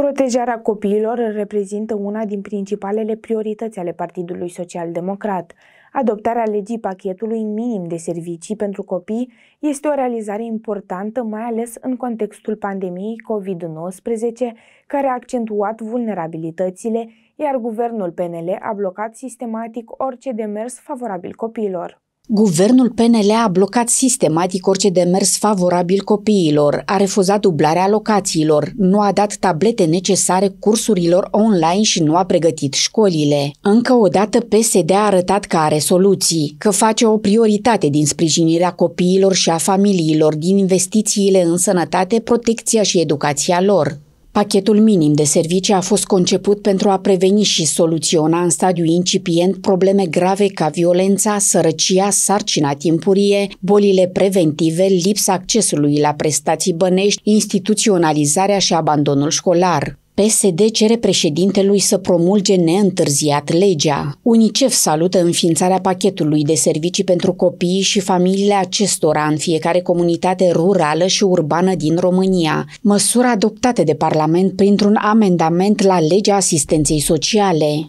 Protejarea copiilor reprezintă una din principalele priorități ale Partidului Social Democrat. Adoptarea legii pachetului minim de servicii pentru copii este o realizare importantă, mai ales în contextul pandemiei COVID-19, care a accentuat vulnerabilitățile, iar guvernul PNL a blocat sistematic orice demers favorabil copiilor. Guvernul PNL a blocat sistematic orice demers favorabil copiilor, a refuzat dublarea alocațiilor, nu a dat tablete necesare cursurilor online și nu a pregătit școlile. Încă o dată PSD a arătat că are soluții, că face o prioritate din sprijinirea copiilor și a familiilor, din investițiile în sănătate, protecția și educația lor. Pachetul minim de servicii a fost conceput pentru a preveni și soluționa în stadiu incipient probleme grave ca violența, sărăcia, sarcina timpurie, bolile preventive, lipsa accesului la prestații bănești, instituționalizarea și abandonul școlar. PSD cere președintelui să promulge neîntârziat legea. UNICEF salută înființarea pachetului de servicii pentru copii și familiile acestora în fiecare comunitate rurală și urbană din România, măsura adoptată de Parlament printr-un amendament la legea asistenței sociale.